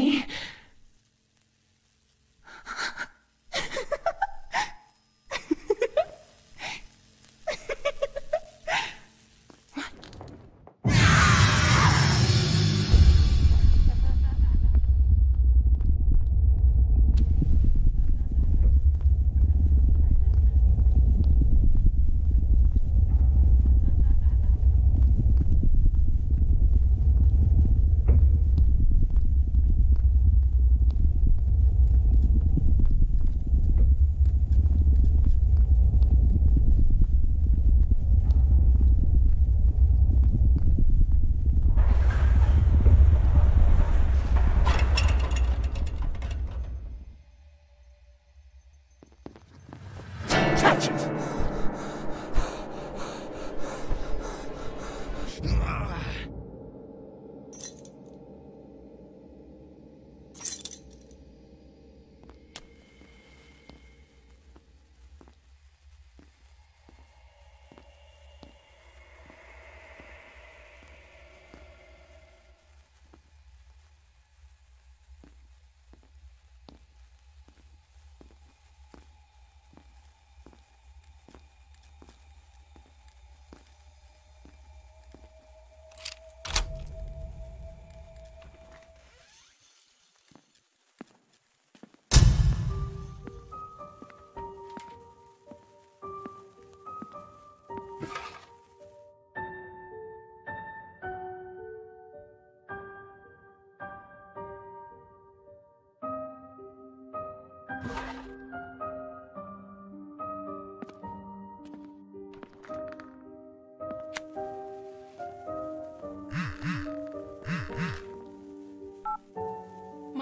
need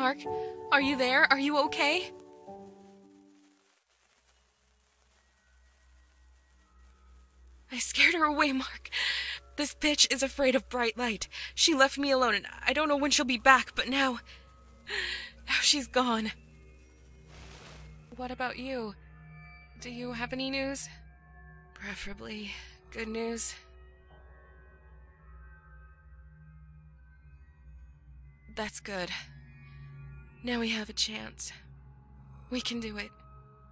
Mark, are you there? Are you okay? I scared her away, Mark. This bitch is afraid of bright light. She left me alone, and I don't know when she'll be back, but now. Now she's gone. What about you? Do you have any news? Preferably good news. That's good. Now we have a chance. We can do it.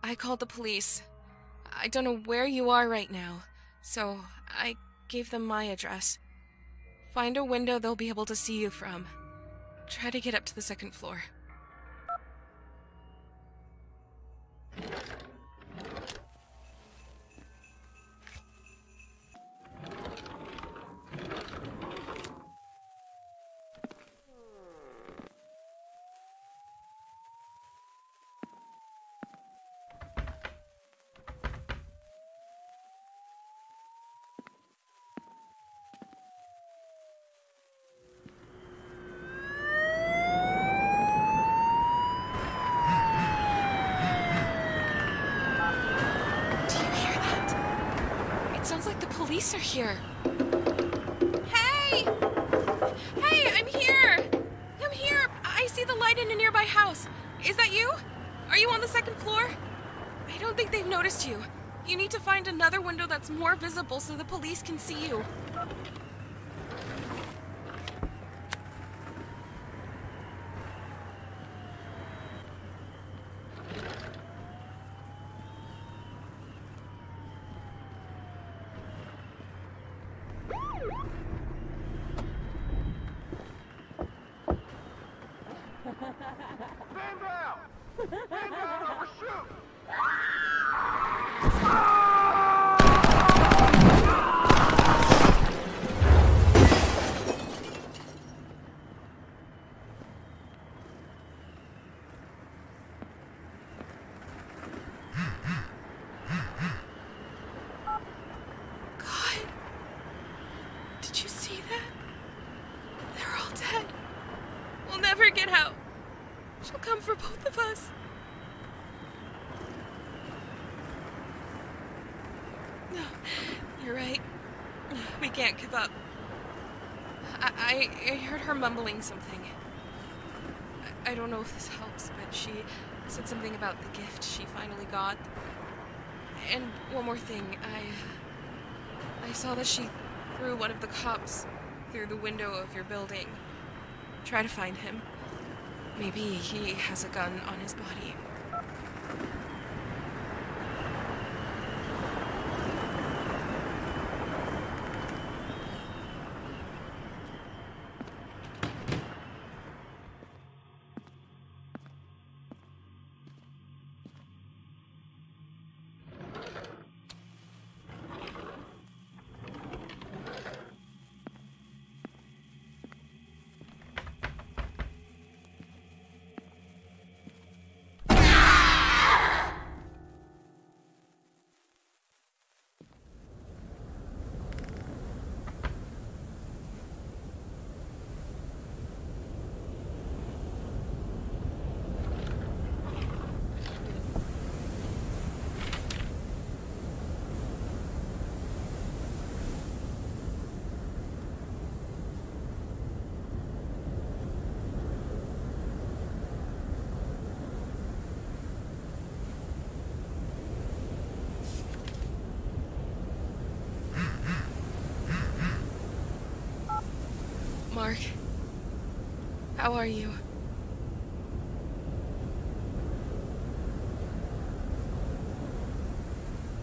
I called the police. I don't know where you are right now, so I gave them my address. Find a window they'll be able to see you from. Try to get up to the second floor. Sounds like the police are here. Hey! Hey, I'm here! I'm here! I see the light in a nearby house. Is that you? Are you on the second floor? I don't think they've noticed you. You need to find another window that's more visible so the police can see you. Stand down! Stand down or shoot! God. Did you see that? They're all dead. We'll never get out. She'll come for both of us. No, you're right. We can't give up. I, I, I heard her mumbling something. I, don't know if this helps, but she said something about the gift she finally got. And one more thing, I. I saw that she threw one of the cops through the window of your building. Try to find him. Maybe he has a gun on his body. Mark, how are you?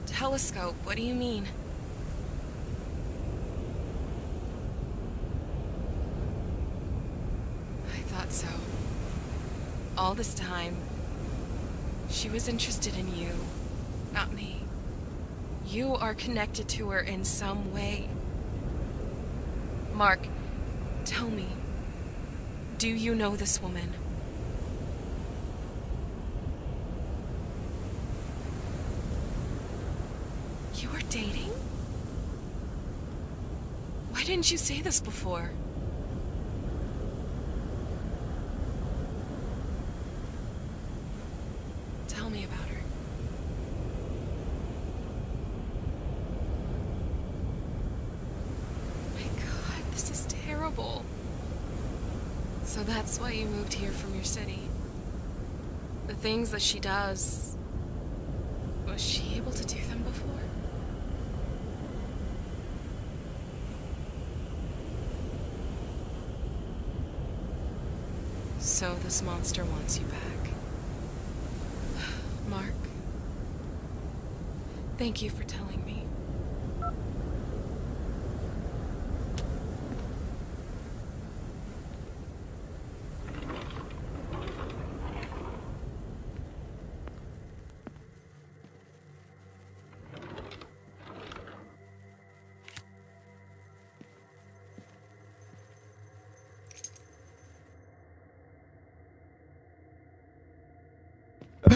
Telescope, what do you mean? I thought so. All this time, she was interested in you, not me. You are connected to her in some way. Mark, tell me, do you know this woman? You are dating? Why didn't you say this before? Tell me about her. My god, this is terrible. So that's why you moved here from your city. The things that she does. Was she able to do them before? So this monster wants you back. Mark. Thank you for telling me.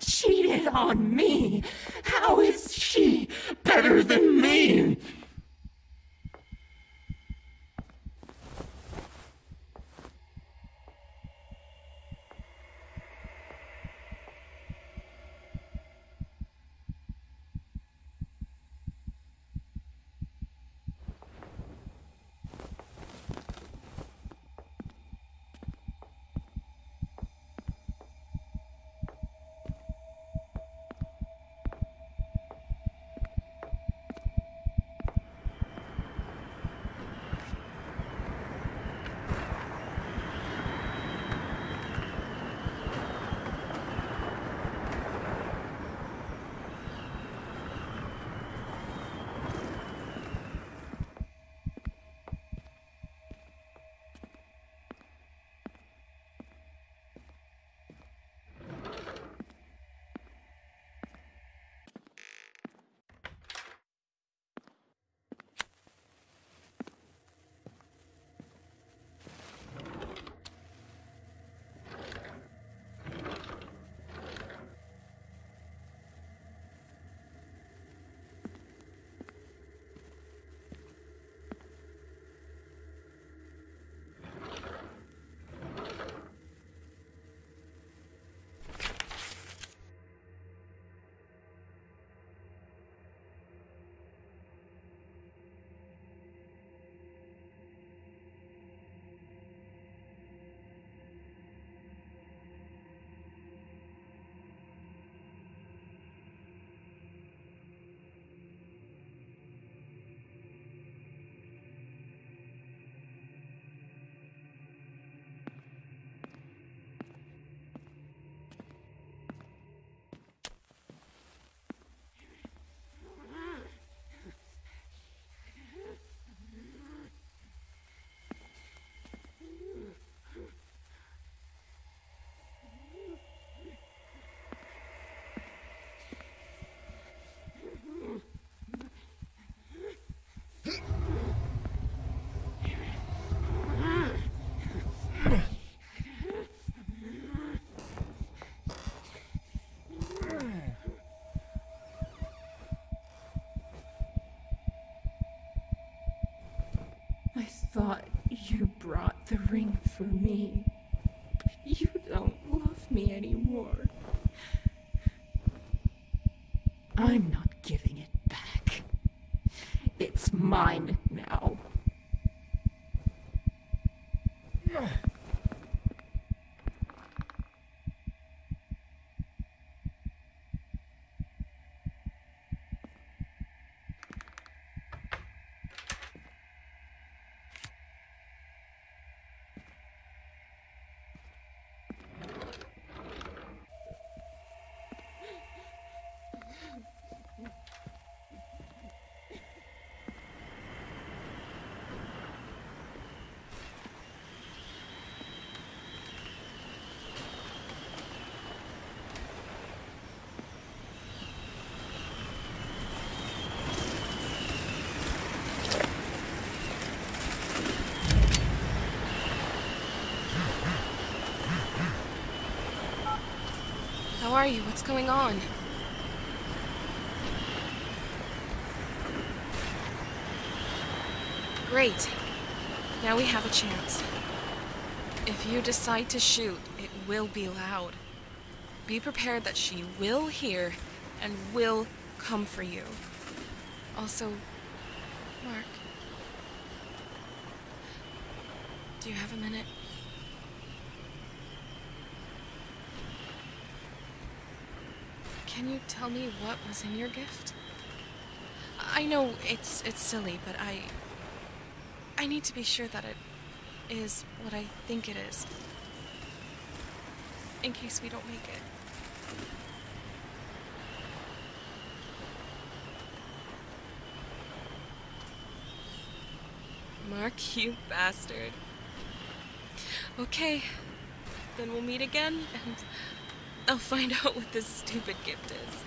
Cheated on me. How is she better than me? The ring for me. But you don't love me anymore. I'm not giving it back. It's mine now. How are you? What's going on? Great. Now we have a chance. If you decide to shoot, it will be loud. Be prepared that she will hear and will come for you. Also, Mark. Do you have a minute? Can you tell me what was in your gift? I know it's it's silly, but I I need to be sure that it is what I think it is. In case we don't make it. Mark, you bastard. Okay, then we'll meet again and I'll find out what this stupid gift is.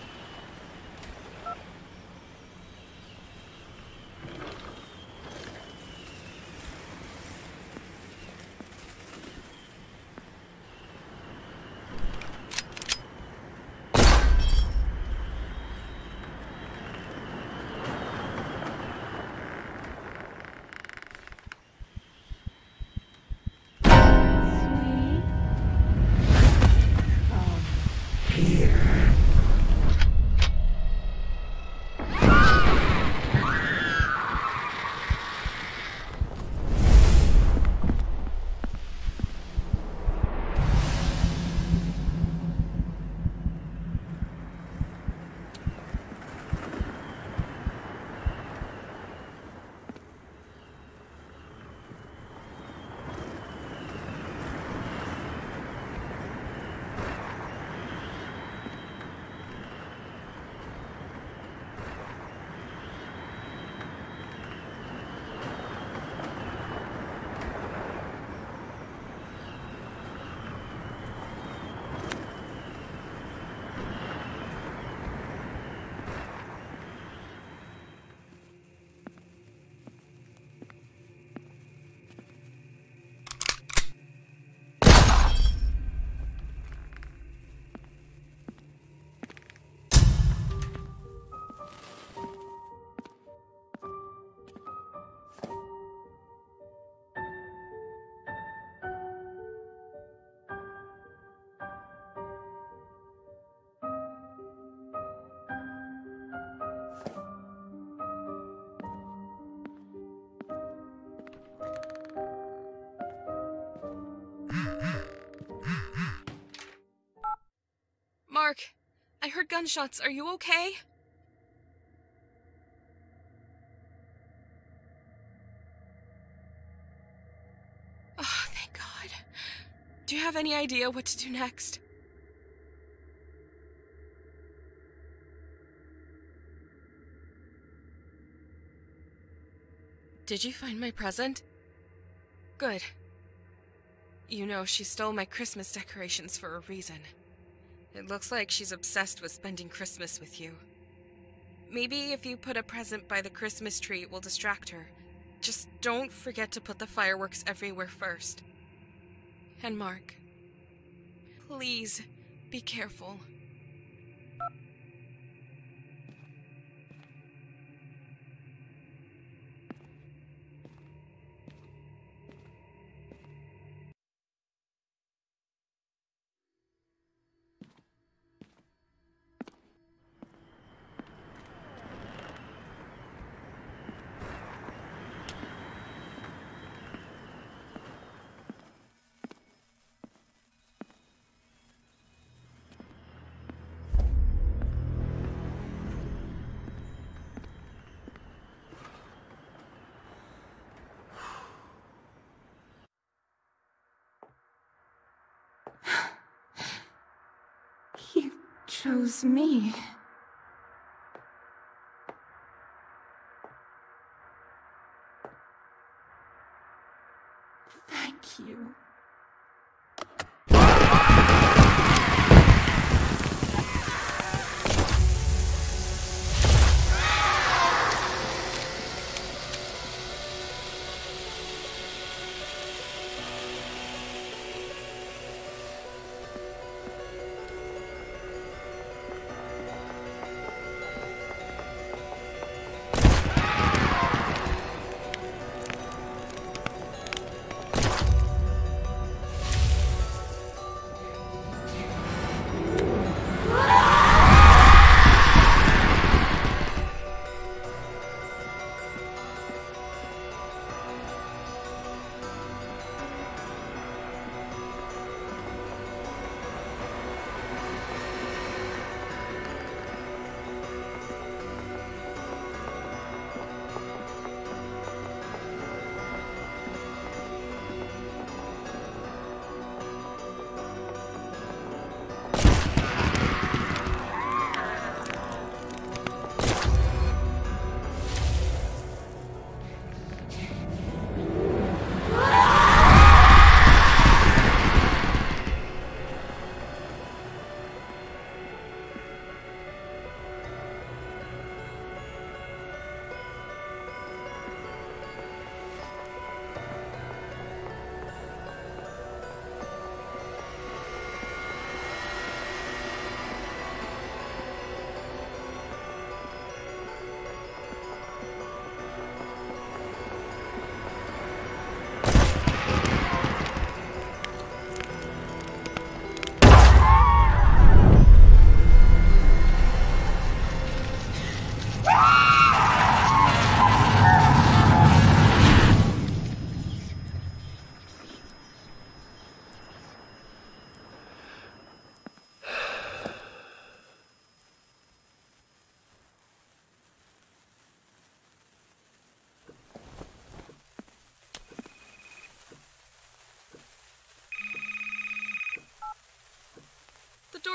Heard gunshots. Are you okay? Oh, thank God. Do you have any idea what to do next? Did you find my present? Good. You know, she stole my Christmas decorations for a reason. It looks like she's obsessed with spending Christmas with you. Maybe if you put a present by the Christmas tree, it will distract her. Just don't forget to put the fireworks everywhere first. And Mark, please be careful. Chose me.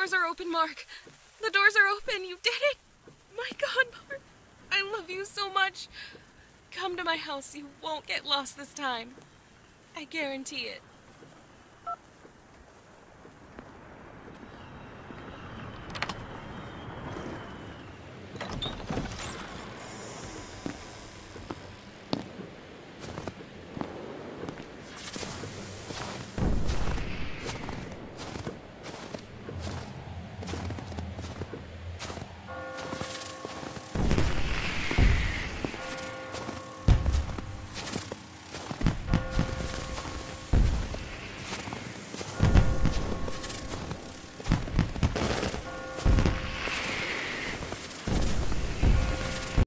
Doors are open, Mark. The doors are open. You did it. My God, Mark. I love you so much. Come to my house. You won't get lost this time. I guarantee it.